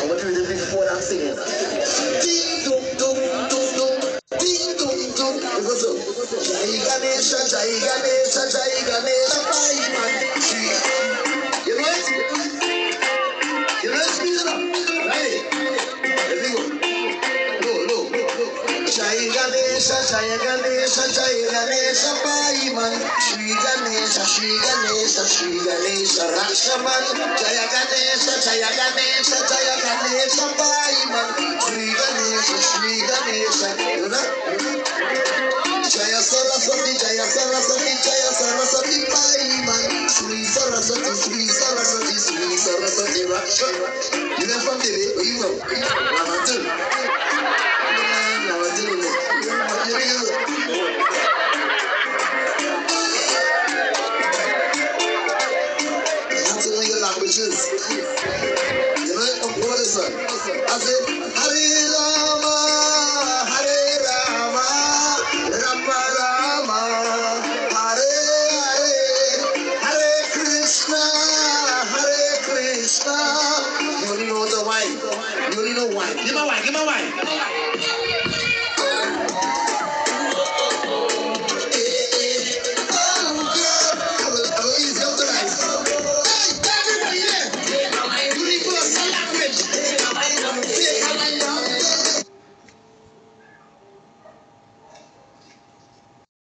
I'm going to do this before I'm singing. Ding dong dong dong dong. Ding dong dong. It goes Ganesha, Jai Ganesha, Jai Ganesha. You? You. Jai Ganesha, Man. Ganesha, Shri Ganesha, Shri Ganesha, Rakshaman. Jaya Ganesha, Jaya Ganesha, Jaya Ganesha, Pai Man. Shri Ganesha, Shri Ganesha. Jaya Saraswati, Jaya Saraswati, Jaya Saraswati, Pai Man. Shri Saraswati, Shri Saraswati, Shri Saraswati, Rakshaman. You know from the way you know? Languages. You know, is that? I said, Hare Rama, Hare Rama, Rama Rama, Hare Hare, Hare Krishna, Hare Krishna. You know the wine. You know wine. Give me wine, give me wine.